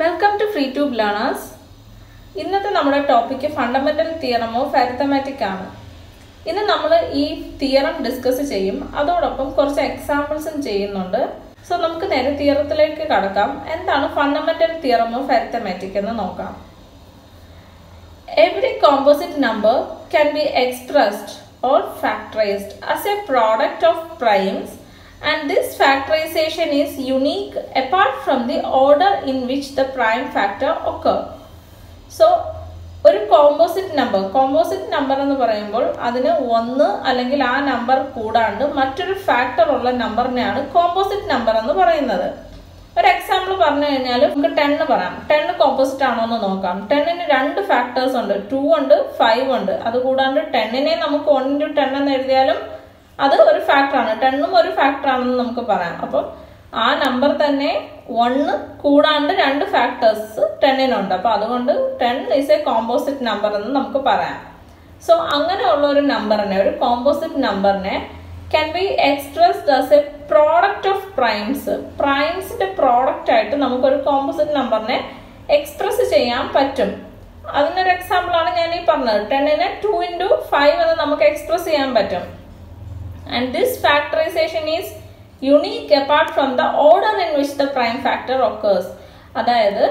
Welcome to free tube learners ഇന്നത്തെ നമ്മുടെ topic fundamental theorem of arithmetic ആണ്. ഇന്ന് നമ്മൾ ഈ തിയറം ഡിസ്കസ് ചെയ്യും. അതോടൊപ്പം കുറച്ച് എക്സാമ്പിൾസും ചെയ്യുന്നുണ്ട്. സോ നമുക്ക് നേരെ തിയറത്തിലേക്ക് കടക്കാം. എന്താണ് ഫണ്ടമെന്റൽ തിയറം ഓഫ് അരിത്തമാറ്റിക് എന്ന് നോക്കാം. Every composite number can be expressed or factorized as a product of primes and this factorization is unique apart from the order in which the prime factor occur. So ഒരു composite number composite number എന്ന് പറയുമ്പോൾ അതിന് ഒന്ന് അല്ലെങ്കിൽ ആ number കൂടാണ്ട് മറ്റൊരു factor ഉള്ള നമ്പറിനെയാണ് കോമ്പോസിറ്റ് നമ്പർ എന്ന് പറയുന്നത്. ഒരു എക്സാമ്പിൾ പറഞ്ഞു കഴിഞ്ഞാൽ നമുക്ക് ടെന്ന് പറയാം. ടെന്ന് കോമ്പോസിറ്റ് ആണോ എന്ന് നോക്കാം. ടെന്നിന് രണ്ട് ഫാക്ടേഴ്സ് ഉണ്ട്. ടു ഉണ്ട് ഫൈവ് ഉണ്ട്. അതുകൂടാണ്ട് ടെന്നിനെ നമുക്ക് വൺ ഇന്റു ടെൻ എന്ന് എഴുതിയാലും അത് ഒരു ഫാക്ടറാണ് ടെണ്ണും ഒരു ഫാക്ടറാണെന്ന് നമുക്ക് പറയാം. അപ്പം ആ നമ്പർ തന്നെ വണ്ണ് കൂടാണ്ട് രണ്ട് ഫാക്ടേഴ്സ് ടെന്നിനുണ്ട് അപ്പൊ അതുകൊണ്ട് ten is a composite number എന്ന് നമുക്ക് പറയാം. സോ അങ്ങനെയുള്ള ഒരു നമ്പറിനെ ഒരു കോമ്പോസിറ്റ് നമ്പറിനെ can be expressed as a product of primes പ്രൈംസിന്റെ product ആയിട്ട് നമുക്കൊരു കോമ്പോസിറ്റ് നമ്പറിനെ എക്സ്പ്രസ് ചെയ്യാൻ പറ്റും. അതിനൊരു എക്സാമ്പിൾ ആണ് ഞാൻ ഈ പറഞ്ഞത് ടെന്നിനെ ടു ഇന്റു ഫൈവ് എന്ന് നമുക്ക് എക്സ്പ്രസ് ചെയ്യാൻ പറ്റും. And this factorization is unique apart from the order in which the prime factor occurs. അതായത്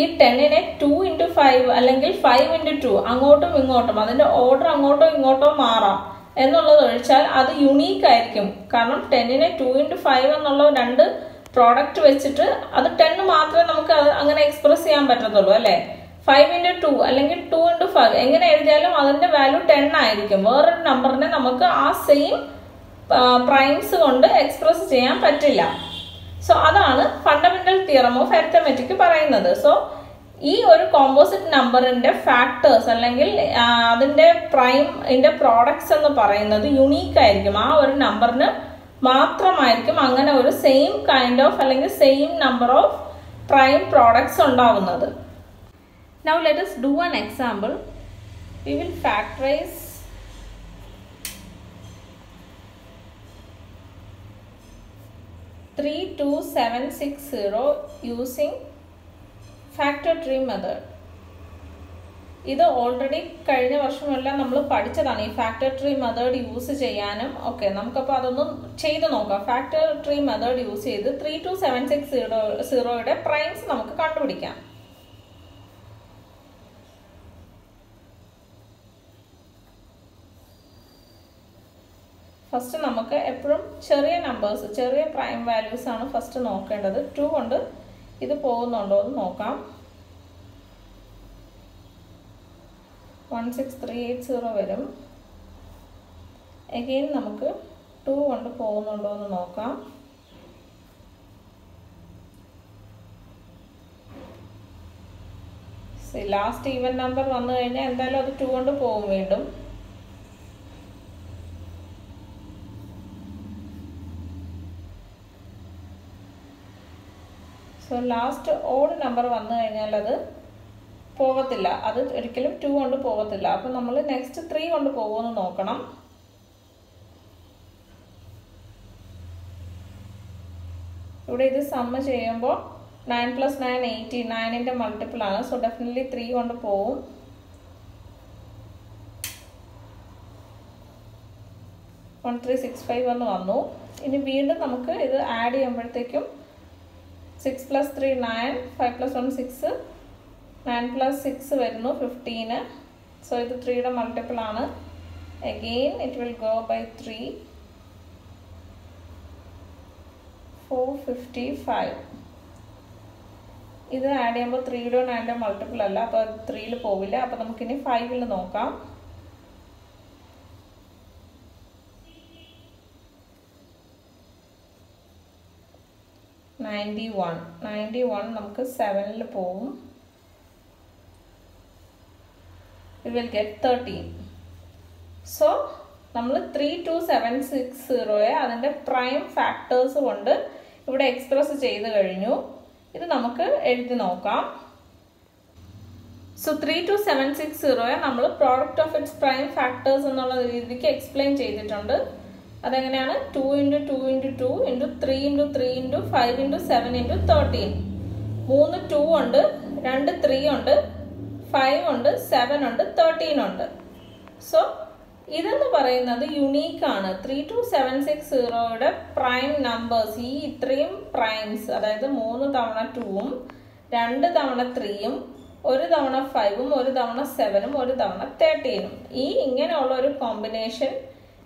ഈ ടെന്നിനെ ടു ഇന്റു ഫൈവ് അല്ലെങ്കിൽ ഫൈവ് ഇന്റു ടു അങ്ങോട്ടും ഇങ്ങോട്ടും അതിന്റെ ഓർഡർ അങ്ങോട്ടോ ഇങ്ങോട്ടോ മാറാം എന്നുള്ളത് ഒഴിച്ചാൽ അത് യുണീക്ക് ആയിരിക്കും. കാരണം ടെന്നിനെ ടു ഇന്റു ഫൈവ് എന്നുള്ള രണ്ട് പ്രോഡക്റ്റ് വെച്ചിട്ട് അത് ടെന്ന് മാത്രമേ നമുക്ക് അങ്ങനെ എക്സ്പ്രസ് ചെയ്യാൻ പറ്റത്തുള്ളൂ അല്ലേ? ഫൈവ് ഇന്റു ടു അല്ലെങ്കിൽ ടു ഇന്റു ഫൈവ് എങ്ങനെ എഴുതിയാലും അതിന്റെ വാല്യൂ ടെൻ ആയിരിക്കും. വേറൊരു നമ്പറിനെ നമുക്ക് ആ സെയിം പ്രൈംസ് കൊണ്ട് എക്സ്പ്രസ് ചെയ്യാൻ പറ്റില്ല. സോ അതാണ് ഫണ്ടമെന്റൽ തിയറം ഓഫ് അരിത്തമെറ്റിക് പറയുന്നത്. സോ ഈ ഒരു കോമ്പോസിറ്റ് നമ്പറിന്റെ ഫാക്ടേഴ്സ് അല്ലെങ്കിൽ അതിന്റെ പ്രൈമിന്റെ പ്രോഡക്ട്സ് എന്ന് പറയുന്നത് യുണീക്ക് ആയിരിക്കും. ആ ഒരു നമ്പറിന് മാത്രമായിരിക്കും അങ്ങനെ ഒരു സെയിം കൈൻഡ് ഓഫ് അല്ലെങ്കിൽ same number of prime products ഉണ്ടാവുന്നത്. Now let do an example we will factorize three two seven six zero using factor tree method ഇത് ഓൾറെഡി കഴിഞ്ഞ വർഷമെല്ലാം നമ്മൾ പഠിച്ചതാണ് ഈ ഫാക്ടർ ട്രീ മെത്തേഡ് യൂസ് ചെയ്യാനും ഓക്കെ നമുക്കപ്പോൾ അതൊന്നും ചെയ്ത് നോക്കാം. ഫാക്ടർ ട്രീ മെത്തേഡ് യൂസ് ചെയ്ത് three two seven six zero സീറോയുടെ primes നമുക്ക് കണ്ടുപിടിക്കാം. ഫസ്റ്റ് നമുക്ക് എപ്പോഴും ചെറിയ നമ്പേഴ്സ് ചെറിയ പ്രൈം വാല്യൂസ് ആണ് ഫസ്റ്റ് നോക്കേണ്ടത്. ടു കൊണ്ട് ഇത് പോകുന്നുണ്ടോ എന്ന് നോക്കാം. One six three eight zero വരും. എഗെയിൻ നമുക്ക് ടു കൊണ്ട് പോകുന്നുണ്ടോ എന്ന് നോക്കാം. ലാസ്റ്റ് ഈവൻ നമ്പർ വന്നു കഴിഞ്ഞാൽ എന്തായാലും അത് ടു കൊണ്ട് പോകും വീണ്ടും. സോ ലാസ്റ്റ് ഓഡ് നമ്പർ വന്നു കഴിഞ്ഞാൽ അത് പോകത്തില്ല. അത് ഒരിക്കലും ടു കൊണ്ട് പോകത്തില്ല. അപ്പം നമ്മൾ നെക്സ്റ്റ് ത്രീ കൊണ്ട് പോകുമെന്ന് നോക്കണം. ഇവിടെ ഇത് സമ്മ ചെയ്യുമ്പോൾ നയൻ പ്ലസ് നയൻ എയ്റ്റി നയനിന്റെ മൾട്ടിപ്പിൾ ആണ്. സോ ഡെഫിനറ്റ്ലി ത്രീ കൊണ്ട് പോവും. വൺ ത്രീ സിക്സ് ഫൈവ് എന്ന് വന്നു. ഇനി വീണ്ടും നമുക്ക് ഇത് ആഡ് ചെയ്യുമ്പോഴത്തേക്കും six plus three nine five plus one six nine plus six വരുന്നു ഫിഫ്റ്റീന് സോ ഇത് ത്രീയുടെ മൾട്ടിപ്പിൾ ആണ്. Again it will go by three four fifty five ഇത് ആഡ് ചെയ്യുമ്പോൾ ത്രീയുടെ നയന്റെ മൾട്ടിപ്പിൾ അല്ല. അപ്പോൾ ത്രീയിൽ പോവില്ല. അപ്പോൾ നമുക്കിനി ഫൈവിൽ നോക്കാം. Ninety one. നയന്റി വൺ നമുക്ക് സെവനിൽ പോവും. We will get thirteen so നമ്മൾ ത്രീ ടു സെവൻ സിക്സ് സീറോയെ അതിന്റെ പ്രൈം ഫാക്ടേഴ്സ് കൊണ്ട് ഇവിടെ എക്സ്പ്രസ് ചെയ്ത് കഴിഞ്ഞു. ഇത് നമുക്ക് എഴുതി നോക്കാം. So three two seven six സീറോയെ നമ്മൾ product of its prime factors എന്നുള്ള രീതിക്ക് എക്സ്പ്ലെയിൻ ചെയ്തിട്ടുണ്ട്. അതെങ്ങനെയാണ്? Two into two into two into three into three into five into seven into thirteen മൂന്ന് ടു ഉണ്ട് രണ്ട് ത്രീ ഉണ്ട് ഫൈവ് ഉണ്ട് സെവൻ ഉണ്ട് തേർട്ടീൻ ഉണ്ട്. സോ ഇതെന്ന് പറയുന്നത് യുണീക്ക് ആണ്. ത്രീ ടു സെവൻ സിക്സ് സീറോയുടെ പ്രൈം നമ്പേഴ്സ് ഈ ഇത്രയും പ്രൈംസ് അതായത് മൂന്ന് തവണ ടൂവും രണ്ട് തവണ ത്രീയും ഒരു തവണ ഫൈവും ഒരു തവണ സെവനും ഒരു തവണ തേർട്ടീനും ഈ ഇങ്ങനെയുള്ള ഒരു കോമ്പിനേഷൻ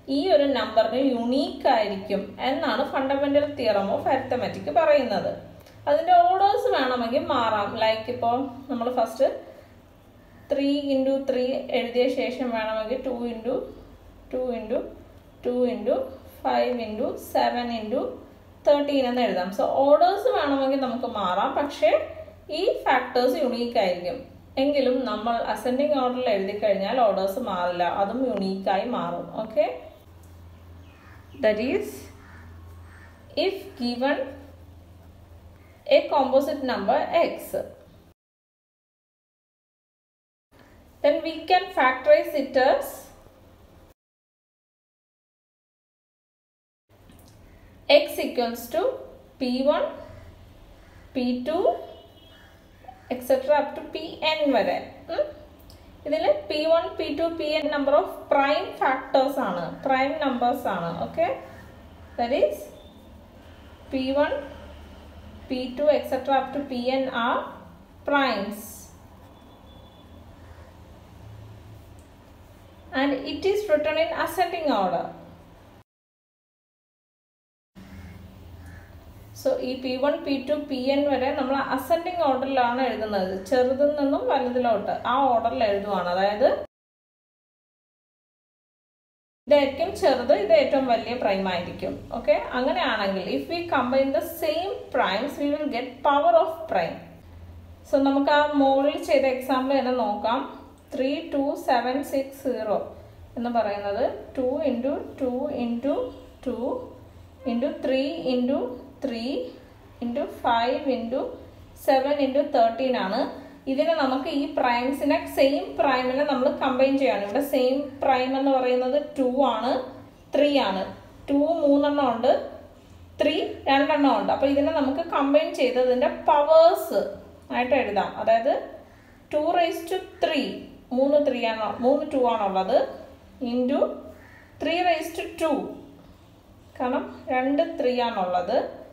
ഈ ഒരു നമ്പറിന് യുണീക്ക് ആയിരിക്കും എന്നാണ് ഫണ്ടമെന്റൽ തിയറം ഓഫ് അരിത്തമെറ്റിക് പറയുന്നത്. അതിന്റെ ഓർഡേഴ്സ് വേണമെങ്കിൽ മാറാം. ലൈക്ക് ഇപ്പോൾ നമ്മൾ ഫസ്റ്റ് ത്രീ ഇന്റു ത്രീ എഴുതിയ ശേഷം വേണമെങ്കിൽ two into two into two into five into seven into thirteen എന്ന് എഴുതാം. സോ ഓർഡേഴ്സ് വേണമെങ്കിൽ നമുക്ക് മാറാം. പക്ഷേ ഈ ഫാക്ടേഴ്സ് യുണീക്ക് ആയിരിക്കും. എങ്കിലും നമ്മൾ അസെൻഡിങ് ഓർഡറിൽ എഴുതി കഴിഞ്ഞാൽ ഓർഡേഴ്സ് മാറില്ല. അതും യുണീക്കായി മാറും. Okay that is if given a composite number x then we can factorize it as x equals to p1 p2 etc up to pn വരെ ഇതിൽ P one P two P N number of prime factors ആണ്. Prime numbers ആണ് okay that is P one P two etcetera up to P N are primes and it is written in ascending order. So ഈ P one P two P N വരെ നമ്മൾ ascending ഓർഡറിലാണ് എഴുതുന്നത്. ചെറുതിൽ നിന്നും വലുതിലോട്ട് ആ ഓർഡറിൽ എഴുതുവാണ്. അതായത് ഇതായിരിക്കും ചെറുത് ഇത് ഏറ്റവും വലിയ പ്രൈം ആയിരിക്കും. ഓക്കെ അങ്ങനെയാണെങ്കിൽ if we combine the same primes we will get power of prime so നമുക്ക് ആ മുകളിൽ ചെയ്ത എക്സാമ്പിൾ തന്നെ നോക്കാം. Three two seven six zero എന്ന് പറയുന്നത് two into two into two into three into three into five into seven into thirteen ആണ്. ഇതിനെ നമുക്ക് ഈ പ്രൈംസിനെ സെയിം പ്രൈമിനെ നമ്മൾ കമ്പൈൻ ചെയ്യാണ്. ഇവിടെ സെയിം പ്രൈം എന്ന് പറയുന്നത് ടു ആണ്. ത്രീ ആണ്. ടു മൂന്നെണ്ണം ഉണ്ട്. ത്രീ രണ്ടെണ്ണം ഉണ്ട്. അപ്പോൾ ഇതിനെ നമുക്ക് കമ്പൈൻ ചെയ്ത് ഇതിന്റെ പവേഴ്സ് ആയിട്ട് എഴുതാം. അതായത് ടു റേസ് ടു ത്രീ മൂന്ന് ത്രീ ആണോ മൂന്ന് ടു ആണുള്ളത് into three raise to two കാരണം രണ്ട് ത്രീ ആണുള്ളത്.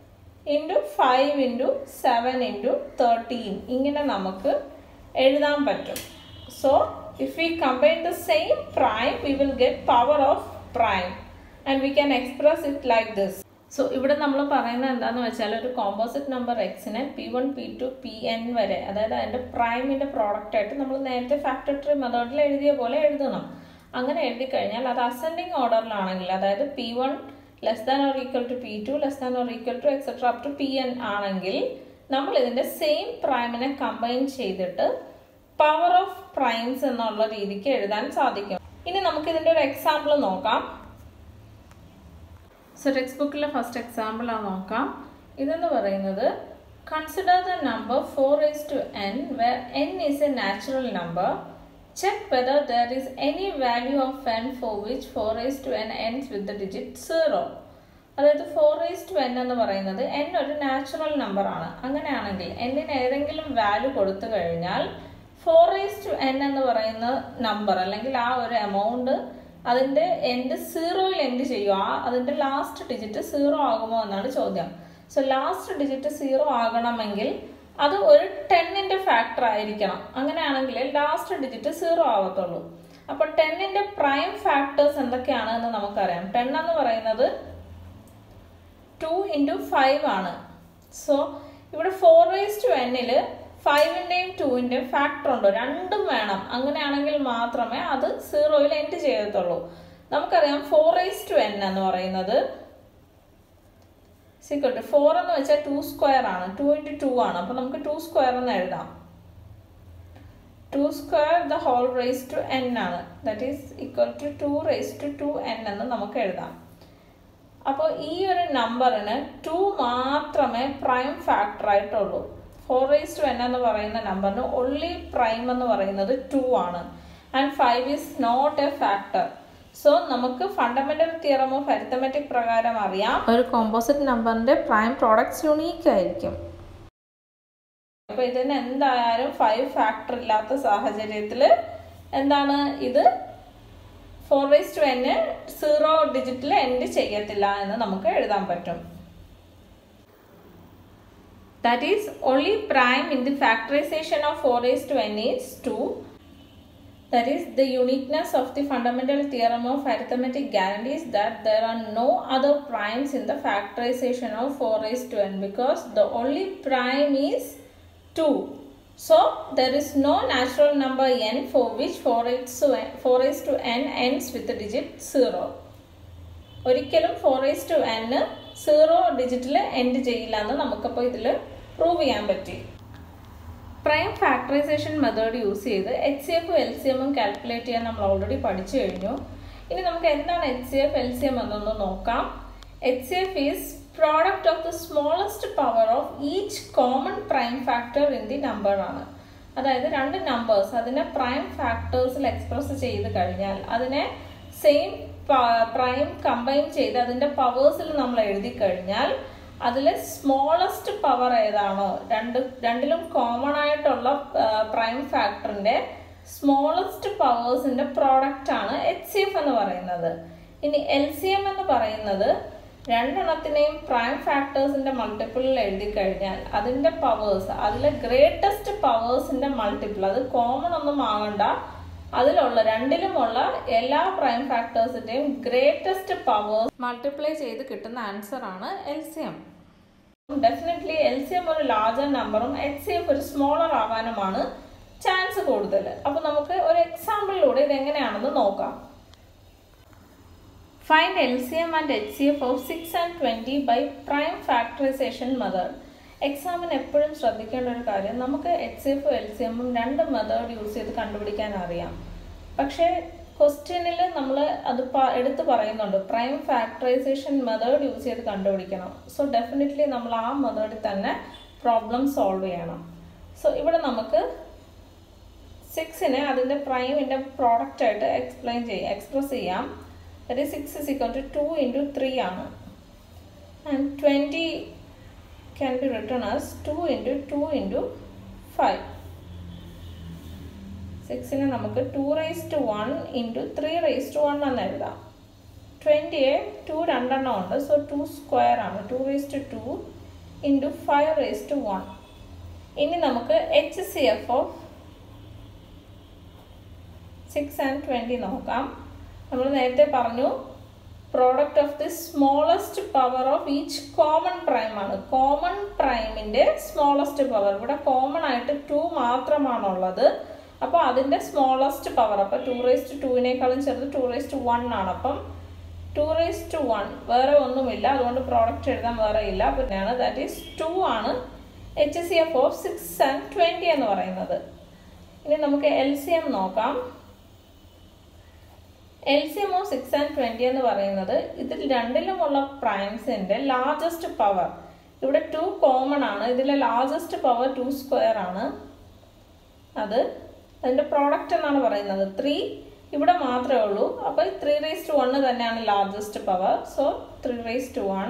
Into five into seven into thirteen ഇങ്ങനെ നമുക്ക് എഴുതാൻ പറ്റും. So if we combine the same prime we will get power of prime and we can express it like this so ഇവിടെ നമ്മൾ പറയുന്നത് എന്താണെന്ന് വെച്ചാൽ ഒരു composite number എക്സിനെ P one P two P N വരെ അതായത് അതിന്റെ പ്രൈമിന്റെ പ്രോഡക്റ്റ് ആയിട്ട് നമ്മൾ നേരത്തെ ഫാക്ടറി മെത്തേഡിൽ എഴുതിയ പോലെ എഴുതണം. അങ്ങനെ എഴുതി കഴിഞ്ഞാൽ അത് അസെൻഡിങ് ഓർഡറിലാണെങ്കിൽ അതായത് P one less than or equal to P two less than or equal to etcetera up to P N ആണെങ്കിൽ നമ്മൾ ഇതിന്റെ സെയിം പ്രൈമിനെ കമ്പൈൻ ചെയ്തിട്ട് പവർ ഓഫ് പ്രൈംസ് എന്നുള്ള രീതിക്ക് എഴുതാൻ സാധിക്കും. ഇനി നമുക്ക് ഇതിന്റെ ഒരു എക്സാമ്പിൾ നോക്കാം. സോ ടെക്സ്റ്റ് ബുക്കിലെ ഫസ്റ്റ് എക്സാമ്പിൾ ആ നോക്കാം. ഇതെന്ന് പറയുന്നത് consider the number four is to N where N is a natural number check whether there is any value of N for which four is to N ends with the digit zero അതായത് four is to N എന്ന് പറയുന്നത് N ഒരു natural number ആണ്. അങ്ങനെയാണെങ്കിൽ എന്നിന് ഏതെങ്കിലും value കൊടുത്തു കഴിഞ്ഞാൽ ഫോർ ഈസ് ടു എൻ എന്ന് പറയുന്ന നമ്പർ അല്ലെങ്കിൽ ആ ഒരു എമൗണ്ട് അതിന്റെ എൻഡ് സീറോയിൽ എൻഡ് ചെയ്യുക. ആ അതിന്റെ ലാസ്റ്റ് ഡിജിറ്റ് സീറോ ആകുമോ എന്നാണ് ചോദ്യം. സോ ലാസ്റ്റ് ഡിജിറ്റ് സീറോ ആകണമെങ്കിൽ അത് ഒരു ടെന്നിന്റെ ഫാക്ടർ ആയിരിക്കണം. അങ്ങനെയാണെങ്കിൽ ലാസ്റ്റ് ഡിജിറ്റ് സീറോ ആവത്തുള്ളൂ. അപ്പോൾ ടെന്നിന്റെ പ്രൈം ഫാക്ടേഴ്സ് എന്തൊക്കെയാണ് എന്ന് നമുക്കറിയാം. ടെൻ എന്ന് പറയുന്നത് ടു ഇന്റു ഫൈവ് ആണ്. സോ ഇവിടെ ഫോർ റേസ് ടു എന്നിൽ ഫൈവിന്റെയും ടുവിന്റെയും ഫാക്ടർ ഉണ്ടോ? രണ്ടും വേണം. അങ്ങനെയാണെങ്കിൽ മാത്രമേ അത് സീറോയിൽ എൻഡ് ചെയ്യത്തുള്ളൂ. നമുക്കറിയാം ഫോർ റേസ് ടു എൻ എന്ന് പറയുന്നത് സീക്വൽ ഫോർ എന്ന് വെച്ചാൽ ടു സ്ക്വയർ ആണ്. ടു ഇന്റു ടു ആണ്. അപ്പോൾ നമുക്ക് ടു സ്ക്വയർ എന്ന് എഴുതാം. Two square the whole raise to N ആണ്. That is equal to two raise to two N എന്ന് നമുക്ക് എഴുതാം. അപ്പോൾ ഈ ഒരു നമ്പറിന് ടു മാത്രമേ പ്രൈം ഫാക്ടർ ആയിട്ടുള്ളൂ. ഫോർ റേസ് ടു എൻ എന്ന് പറയുന്ന നമ്പറിന് ഒൺലി പ്രൈം എന്ന് പറയുന്നത് ടു ആണ്. And five is not a factor so നമുക്ക് ഫണ്ടമെന്റൽ തിയറം ഓഫ് അരിത്തമെറ്റിക് പ്രകാരം അറിയാം. ഒരു കോമ്പോസിറ്റ് നമ്പറിന്റെ പ്രൈം പ്രോഡക്ട്സ് യുണീക്ക് ആയിരിക്കും. അപ്പോൾ ഇതിന് എന്തായാലും ഫൈവ് ഫാക്ടർ ഇല്ലാത്ത സാഹചര്യത്തിൽ എന്താണ് ഇത്? Four raise to N zero ഡിജിറ്റിൽ end ചെയ്യത്തില്ല എന്ന് നമുക്ക് എഴുതാൻ പറ്റും. That is only prime in the factorization of 4 raised to N is 2. That is the uniqueness of the fundamental theorem of arithmetic guarantees that there are no other primes in the factorization of 4 raised to n because the only prime is 2. So there is no natural number n for which 4 raised to n, 4 raised to n ends with the digit 0. ഒരിക്കലും four raise to N zero ഡിജിറ്റിൽ end ചെയ്യില്ല എന്ന് നമുക്കപ്പോൾ ഇതിൽ prove ചെയ്യാൻ പറ്റി prime factorisation method use ചെയ്ത് H C എഫും L C എമ്മും കാൽക്കുലേറ്റ് ചെയ്യാൻ നമ്മൾ ഓൾറെഡി പഠിച്ചു കഴിഞ്ഞു. ഇനി നമുക്ക് എന്താണ് H C F L C M എന്നൊന്ന് നോക്കാം. H C F is product of the smallest power of each common prime factor in the number ആണ്. അതായത് രണ്ട് നമ്പേഴ്സ് അതിനെ പ്രൈം ഫാക്ടേഴ്സിൽ എക്സ്പ്രസ് ചെയ്ത് കഴിഞ്ഞാൽ അതിനെ സെയിം പ്രൈം കമ്പൈൻ ചെയ്ത് അതിന്റെ പവേഴ്സിൽ നമ്മൾ എഴുതി കഴിഞ്ഞാൽ അതിൽ സ്മോളസ്റ്റ് പവർ ഏതാണോ? രണ്ട് രണ്ടിലും കോമൺ ആയിട്ടുള്ള പ്രൈം ഫാക്ടറിന്റെ സ്മോളസ്റ്റ് പവേഴ്സിന്റെ പ്രോഡക്റ്റ് ആണ് എച്ച് സി എഫ് എന്ന് പറയുന്നത്. ഇനി എൽ സി എം എന്ന് പറയുന്നത് രണ്ടെണ്ണത്തിനെയും പ്രൈം ഫാക്ടേഴ്സിന്റെ മൾട്ടിപ്പിളിൽ എഴുതി കഴിഞ്ഞാൽ അതിന്റെ പവേഴ്സ് അതിലെ ഗ്രേറ്റസ്റ്റ് പവേഴ്സിന്റെ മൾട്ടിപ്പിൾ അത് കോമൺ ഒന്നും ആകണ്ട അതിലുള്ള രണ്ടിലുമുള്ള എല്ലാ പ്രൈം ഫാക്ടേഴ്സിന്റെയും ഗ്രേറ്റസ്റ്റ് പവേഴ്സ് മൾട്ടിപ്ലൈ ചെയ്ത് കിട്ടുന്ന ആൻസർ ആണ് L C M definitely L C M ഒരു ലാർജർ നമ്പറും എച്ച് സി എഫ് ഒരു സ്മോളർ ആവാനുമാണ് ചാൻസ് കൂടുതൽ. അപ്പൊ നമുക്ക് ഒരു എക്സാമ്പിളിലൂടെ ഇത് എങ്ങനെയാണെന്ന് നോക്കാം. Find L C M and H C F of six and twenty by prime factorization method എക്സാമിന് എപ്പോഴും ശ്രദ്ധിക്കേണ്ട ഒരു കാര്യം നമുക്ക് എച്ച് സി എഫും എൽ സി എമ്മും രണ്ട് മെത്തേഡ് യൂസ് ചെയ്ത് കണ്ടുപിടിക്കാൻ അറിയാം. പക്ഷേ ക്വസ്റ്റ്യനിൽ നമ്മൾ അത് എടുത്ത് പറയുന്നുണ്ട്. പ്രൈം ഫാക്ടറൈസേഷൻ മെത്തേഡ് യൂസ് ചെയ്ത് കണ്ടുപിടിക്കണം. സോ ഡെഫിനറ്റ്ലി നമ്മൾ ആ മെത്തേഡിൽ തന്നെ പ്രോബ്ലം സോൾവ് ചെയ്യണം. സോ ഇവിടെ നമുക്ക് സിക്സിനെ അതിന്റെ പ്രൈമിന്റെ പ്രോഡക്റ്റായിട്ട് എക്സ്പ്ലെയിൻ ചെയ്യാം എക്സ്പ്രസ് ചെയ്യാം. That six is equal to two into three ആണ്. And twenty can be written as 2 into 2 into 5. 6നെ നമുക്ക് two raise to one into three raise to one എന്ന് എഴുതാം. ട്വന്റിയെ ടു രണ്ടെണ്ണം ഉണ്ട്. സോ ടു സ്ക്വയർ ആണ്. Two raise to two into five raise to one ഇനി നമുക്ക് H C F of six and twenty നോക്കാം. നമ്മൾ നേരത്തെ പറഞ്ഞു product of the smallest power of each common prime ആണ്. കോമൺ പ്രൈമിന്റെ സ്മോളസ്റ്റ് പവർ ഇവിടെ കോമൺ ആയിട്ട് ടു മാത്രമാണുള്ളത്. അപ്പോൾ അതിന്റെ സ്മോളസ്റ്റ് പവർ അപ്പോൾ ടു റേസ് ടു ടുവിനേക്കാളും ചെറുത് ടു റേസ് ടു വൺ ആണ്. അപ്പം ടു റേസ് ടു വൺ വേറെ ഒന്നുമില്ല. അതുകൊണ്ട് പ്രോഡക്റ്റ് എഴുതാൻ വേറെ ഇല്ല. പിന്നെയാണ് ദാറ്റ് ഈസ് ടു ആണ്. H C F of six and twenty എന്ന് പറയുന്നത്. ഇനി നമുക്ക് എൽ സി എം നോക്കാം. L C M of six and twenty എന്ന് പറയുന്നത് ഇതിൽ രണ്ടിലുമുള്ള പ്രൈംസിന്റെ ലാർജസ്റ്റ് പവർ ഇവിടെ ടു കോമൺ ആണ്. ഇതിലെ ലാർജസ്റ്റ് പവർ ടു സ്ക്വയർ ആണ്. അത് അതിന്റെ പ്രോഡക്റ്റ് എന്നാണ് പറയുന്നത്. ത്രീ ഇവിടെ മാത്രമേ ഉള്ളൂ. അപ്പോൾ ത്രീ റേസ് ടു വണ്ണ് തന്നെയാണ് largest power so three raise to one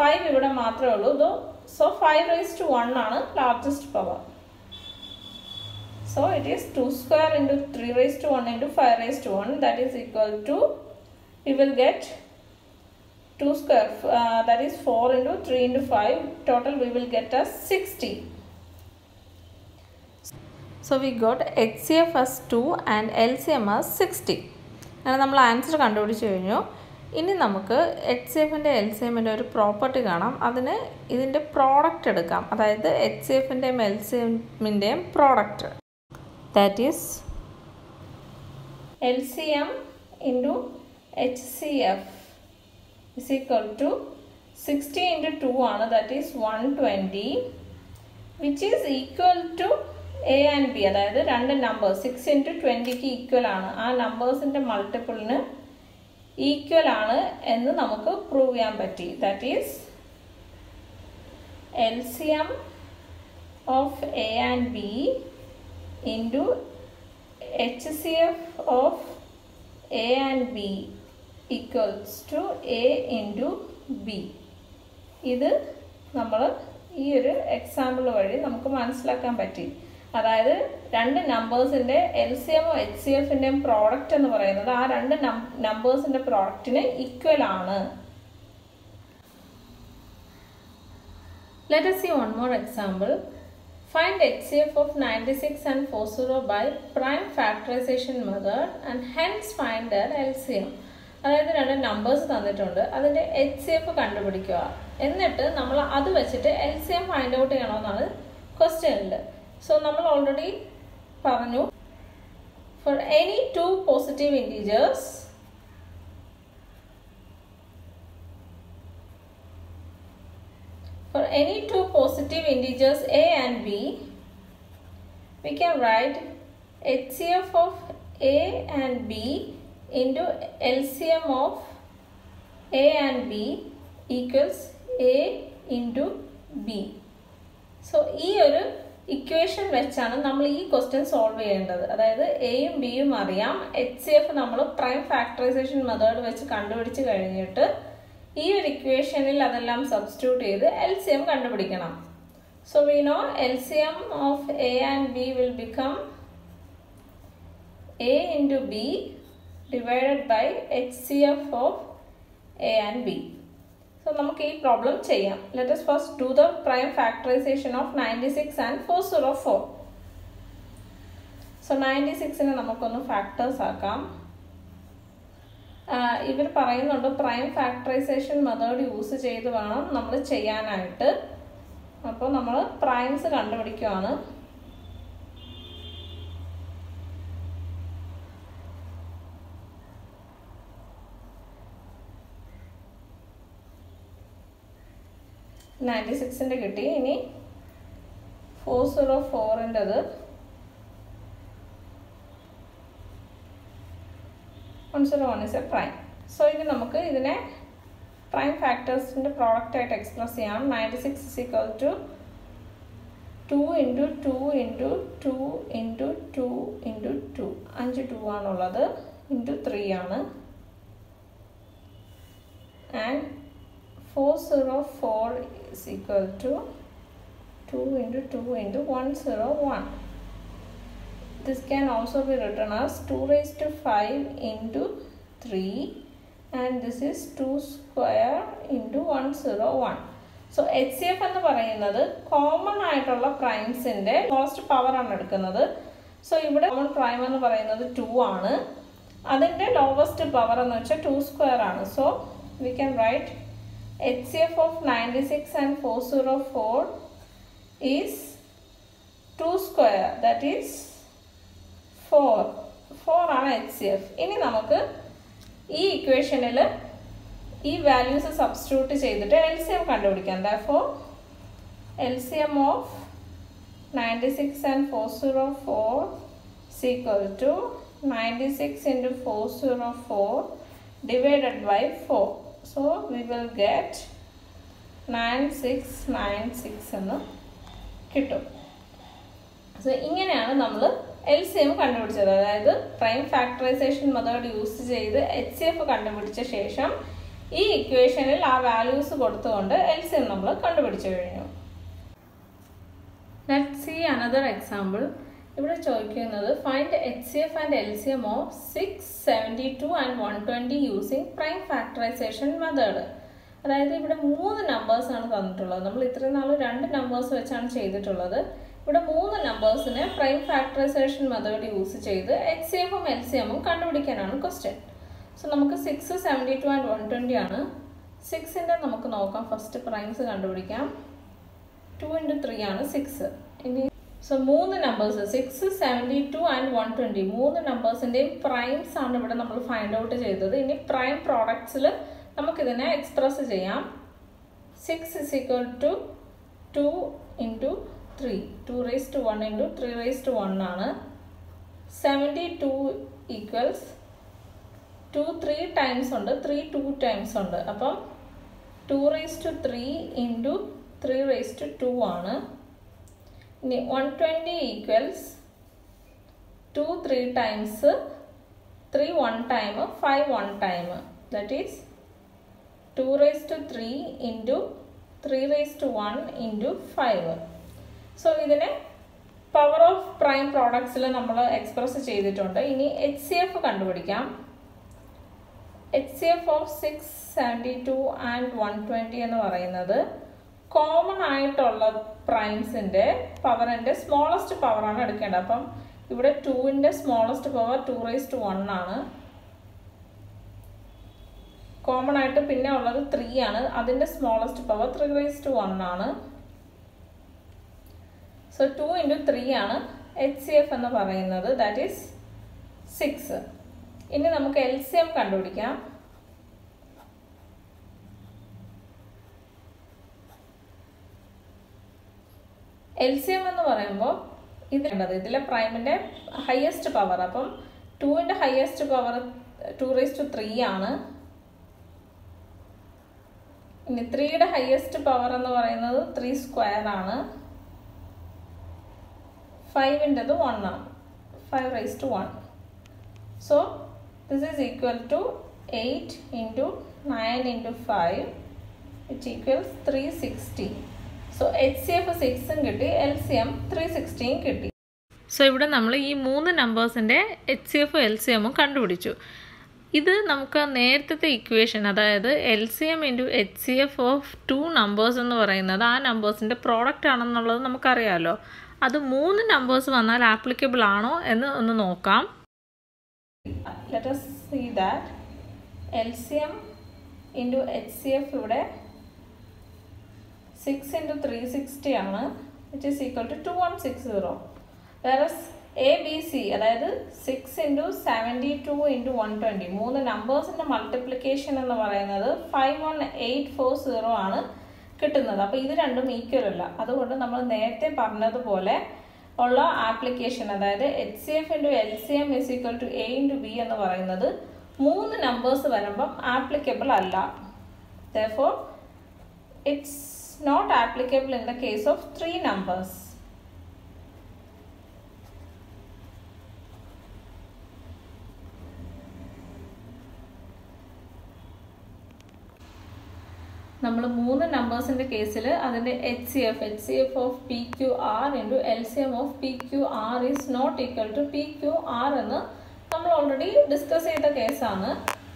five ഇവിടെ മാത്രമേ ഉള്ളൂ. ഇതോ so five raise to one ആണ് largest power So it is 2 square into 3 raised to 1 into 5 raised to 1 that is equal to we will get 2 square uh, that is 4 into 3 into 5 total we will get as 60. So we got HCF as 2 and LCM as 60. അങ്ങനെ നമ്മൾ answer കണ്ടുപിടിച്ച് കഴിഞ്ഞു ഇനി നമുക്ക് H C എഫിന്റെ L C എമ്മിന്റെ ഒരു property കാണാം അതിന് ഇതിന്റെ പ്രോഡക്റ്റ് എടുക്കാം അതായത് എച്ച് സി എഫിന്റെയും L C എമ്മിന്റെയും product that is L C M into H C F is equal to sixty into two ആണ് that is 120 which is equal to A and B അതായത് രണ്ട് numbers six into ട്വന്റിക്ക് equal ആണ്. ആ നമ്പേഴ്സിന്റെ മൾട്ടിപ്പിളിന് equal ആണ് എന്ന് നമുക്ക് prove ചെയ്യാൻ പറ്റി. That is L C M of A and B into H C F of A and B equals to A into B ഇത് നമ്മൾ ഈ ഒരു എക്സാമ്പിൾ വഴി നമുക്ക് മനസ്സിലാക്കാൻ പറ്റി. അതായത് രണ്ട് നമ്പേഴ്സിന്റെ എൽ സി എമ്മോ എച്ച് സി എഫിന്റെയും പ്രോഡക്റ്റ് എന്ന് പറയുന്നത് ആ രണ്ട് നമ്പേഴ്സിന്റെ പ്രോഡക്റ്റിന് ഈക്വൽ ആണ് Let us see one more example. Find HCF of 96 and 40 by prime factorization method and hence find their LCM. അതായത് രണ്ട് നമ്പേഴ്സ് തന്നിട്ടുണ്ട് അതിന്റെ എച്ച് സി എഫ് കണ്ടുപിടിക്കുക എന്നിട്ട് നമ്മൾ അത് വെച്ചിട്ട് L C M find out ചെയ്യണമെന്നാണ് ക്വസ്റ്റ്യനിൽ സോ നമ്മൾ ഓൾറെഡി പറഞ്ഞു for any two positive integers For any two positive integers a and b, we can write HCF of a and b into LCM of a and b equals a into b. so ഈ ഒരു equation വെച്ചാണ് നമ്മൾ ഈ question solve ചെയ്യേണ്ടത്. അതായത് എയും ബിയും അറിയാം. എച്ച് സി എഫ് നമ്മൾ പ്രൈം ഫാക്ടറൈസേഷൻ മെത്തേഡ് വെച്ച് കണ്ടുപിടിച്ച് കഴിഞ്ഞിട്ട് ഈ ഒരു ഇക്വേഷനിൽ അതെല്ലാം സബ്സ്റ്റിറ്റ്യൂട്ട് ചെയ്ത് എൽ സി എം കണ്ടുപിടിക്കണം. So we know L C M of A and B will become A into B divided by H C F of A and B so നമുക്ക് ഈ പ്രോബ്ലം ചെയ്യാം. Let us first do the prime factorization of ninety six and four zero four so ninety സിക്സിനെ നമുക്കൊന്ന് factors ആക്കാം. ഇവർ പറയുന്നുണ്ട് prime factorisation method use ചെയ്ത് വേണം നമ്മൾ ചെയ്യാനായിട്ട്. അപ്പോൾ നമ്മൾ പ്രൈംസ് കണ്ടുപിടിക്കുകയാണ് നയന്റി സിക്സിന്റെ കിട്ടി. ഇനി four zero ഫോറിന്റെത് one zero one is a prime so ഇനി നമുക്ക് ഇതിനെ പ്രൈം ഫാക്ടേഴ്സിന്റെ പ്രോഡക്റ്റ് ആയിട്ട് എക്സ്പ്രസ് ചെയ്യാം. Ninety six is equal to two into two into two into two into two അഞ്ച് ടു ആണുള്ളത്. ഇന്റു ത്രീ ആണ്. And four zero four is equal to two into two into one zero one this can also be written as 2 raised to 5 into 3 and this is 2 square into 101 so H C F എന്ന് പറയുന്നത് common ആയിട്ടുള്ള പ്രൈംസിന്റെ lost power ആണ് എടുക്കുന്നത്. So ഇവിടെ common prime എന്ന് പറയുന്നത് two ആണ്. അതിന്റെ ലോവസ്റ്റ് പവർ എന്ന് വെച്ചാൽ ടു സ്ക്വയർ ആണ്. So we can write six and four zero four is two square that is four four ആണ് എച്ച് സി എഫ് ഇനി നമുക്ക് ഈ ഇക്വേഷനിൽ ഈ വാല്യൂസ് സബ്സ്റ്റിറ്റ്യൂട്ട് ചെയ്തിട്ട് എം കണ്ടുപിടിക്കാം. Therefore four zero four is equal to ninety six into four zero four divided by four get nine six nine six എന്ന് കിട്ടും. സോ ഇങ്ങനെയാണ് നമ്മൾ എൽ സി എം കണ്ടുപിടിച്ചത്. അതായത് പ്രൈം ഫാക്ടറൈസേഷൻ മെത്തേഡ് യൂസ് ചെയ്ത് H C F കണ്ടുപിടിച്ച ശേഷം ഈ ഇക്വേഷനിൽ ആ വാല്യൂസ് കൊടുത്തുകൊണ്ട് എൽ സി എം നമ്മൾ കണ്ടുപിടിച്ചു കഴിഞ്ഞു. ലെറ്റ് സി അനദർ എക്സാമ്പിൾ ഇവിടെ ചോദിക്കുന്നത് find H C F and L C M of six seventy two and one twenty using prime factorization method അതായത് ഇവിടെ മൂന്ന് നമ്പേഴ്സാണ് തന്നിട്ടുള്ളത്. നമ്മൾ ഇത്രയും നാൾ രണ്ട് നമ്പേഴ്സ് വെച്ചാണ് ചെയ്തിട്ടുള്ളത്. ഇവിടെ മൂന്ന് നമ്പേഴ്സിനെ പ്രൈം ഫാക്ടറൈസേഷൻ മെത്തേഡ് യൂസ് ചെയ്ത് എച്ച് സി എഫും എൽ സി എമ്മും കണ്ടുപിടിക്കാനാണ് ക്വസ്റ്റ്യൻ സോ നമുക്ക് six seventy two and one twenty ആണ്. സിക്സിന്റെ നമുക്ക് നോക്കാം. ഫസ്റ്റ് പ്രൈംസ് കണ്ടുപിടിക്കാം. ടു ഇന്റു ത്രീ ആണ് സിക്സ് ഇനി സോ മൂന്ന് numbers six seventy two and one twenty മൂന്ന് നമ്പേഴ്സിന്റെയും പ്രൈംസ് ആണ് ഇവിടെ നമ്മൾ ഫൈൻഡ് ഔട്ട് ചെയ്തത്. ഇനി പ്രൈം പ്രോഡക്ട്സിൽ നമുക്കിതിനെ എക്സ്പ്രസ് ചെയ്യാം. Six is equal to two into three two raise to one into three raise to one ആണ്. Seventy two equals two three times ഉണ്ട്. ത്രീ ടു ടൈംസ് ഉണ്ട്. അപ്പം two raise to three into three raise to two ആണ്. ഇനി one twenty equals two three times three one time five one time that is two raise to three into three raise to one into five so ഇതിനെ power of prime പ്രോഡക്ട്സിൽ നമ്മൾ express ചെയ്തിട്ടുണ്ട്. ഇനി H C F കണ്ടുപിടിക്കാം. H C F of six seventy two and one twenty എന്ന് പറയുന്നത് common ആയിട്ടുള്ള പ്രൈംസിന്റെ പവറിന്റെ സ്മോളസ്റ്റ് പവറാണ് എടുക്കേണ്ടത്. അപ്പം ഇവിടെ ടുവിന്റെ smallest power two raise to one ആണ്. കോമൺ ആയിട്ട് പിന്നെ ഉള്ളത് ത്രീ ആണ്. അതിന്റെ smallest power three raise to one ആണ്. സോ ടു ഇന്റു ത്രീ ആണ് എച്ച് സി എഫ് എന്ന് പറയുന്നത്. ദാറ്റ് ഈസ് സിക്സ് ഇനി നമുക്ക് എൽ സി എം കണ്ടുപിടിക്കാം. എൽ സി എം എന്ന് പറയുമ്പോൾ ഇതിലുള്ളത് ഇതിലെ പ്രൈമിന്റെ ഹയസ്റ്റ് പവർ അപ്പം ടുവിന്റെ highest power two raise to three ആണ്. ഇനി ത്രീയുടെ ഹയസ്റ്റ് പവർ എന്ന് പറയുന്നത് ത്രീ സ്ക്വയർ ആണ്. ഫൈവിന്റെത് വൺ ആണ്. Five raise to one so this is equal to eight into nine into five it equals three sixty so H C F സിക്സും കിട്ടി എൽ സി എം ത്രീ സിക്സ്റ്റിയും കിട്ടി. So ഇവിടെ നമ്മൾ ഈ മൂന്ന് നമ്പേഴ്സിന്റെ എച്ച് സി എഫും എൽ സി എമ്മും കണ്ടുപിടിച്ചു. ഇത് നമുക്ക് നേരത്തെ ഇക്വേഷൻ അതായത് L C M into H C F of two numbers എന്ന് പറയുന്നത് ആ നമ്പേഴ്സിന്റെ പ്രോഡക്റ്റ് ആണെന്നുള്ളത് നമുക്കറിയാമല്ലോ അത് മൂന്ന് നമ്പേഴ്സ് വന്നാൽ ആപ്ലിക്കബിൾ ആണോ എന്ന് ഒന്ന് നോക്കാം. Let us see that LCM into HCF ഇവിടെ സിക്സ് ഇന്റു ത്രീ സിക്സ്റ്റി ആണ് which is equal to two one six zero വേറെ എ ബി സി അതായത് six into seventy two into one twenty മൂന്ന് നമ്പേഴ്സിന്റെ മൾട്ടിപ്ലിക്കേഷൻ എന്ന് പറയുന്നത് five one eight four zero ആണ് കിട്ടുന്നത്. അപ്പോൾ ഇത് രണ്ടും ഈക്വൽ അല്ല. അതുകൊണ്ട് നമ്മൾ നേരത്തെ പറഞ്ഞതുപോലെ ഉള്ള ആപ്ലിക്കേഷൻ അതായത് H C F into L C M is equal to A into B എന്ന് പറയുന്നത് മൂന്ന് നമ്പേഴ്സ് വരുമ്പം ആപ്ലിക്കബിൾ അല്ല. Though it's not applicable in the case of three numbers. നമ്മൾ മൂന്ന് നമ്പേഴ്സിന്റെ കേസിൽ അതിന്റെ H C F H C F of P Q R into L C M of P Q R is not equal to P Q R എന്ന് നമ്മൾ already discuss ചെയ്ത കേസാണ്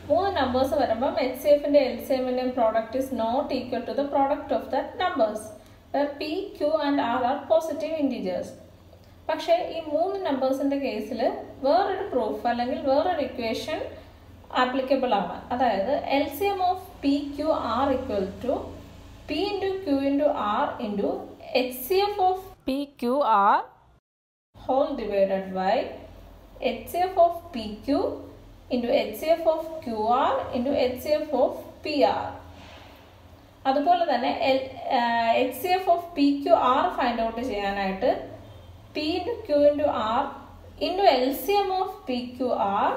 മൂന്ന് നമ്പേഴ്സ് വരുമ്പം എച്ച് സി എഫിന്റെ L C എമ്മിന്റെയും product is not equal to the product of the numbers P Q and R are positive integers പക്ഷേ ഈ മൂന്ന് നമ്പേഴ്സിന്റെ കേസിൽ വേറൊരു പ്രൂഫ് അല്ലെങ്കിൽ വേറൊരു ഇക്വേഷൻ ആപ്ലിക്കബിൾ ആണ്. അതായത് L C M of P Q R equal to P into Q into R into H C F of P Q R whole divided by H C F of P Q Q R into H F of P R അതുപോലെ തന്നെ H C F of P Q R find out ചെയ്യാനായിട്ട് P into Q into R into L C M of P Q R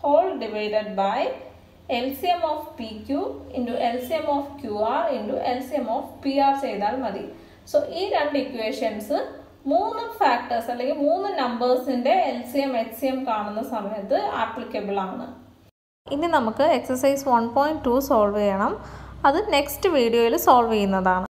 whole divided by L C M of P Q into L C M of Q R into L C M of P R ചെയ്താൽ മതി. So ഈ രണ്ട് equations മൂന്ന് factors അല്ലെങ്കിൽ മൂന്ന് നമ്പേഴ്സിന്റെ L C M H C M കാണുന്ന സമയത്ത് applicable ആണ്. ഇനി നമുക്ക് exercise one point two solve ചെയ്യണം. അത് നെക്സ്റ്റ് വീഡിയോയിൽ സോൾവ് ചെയ്യുന്നതാണ്.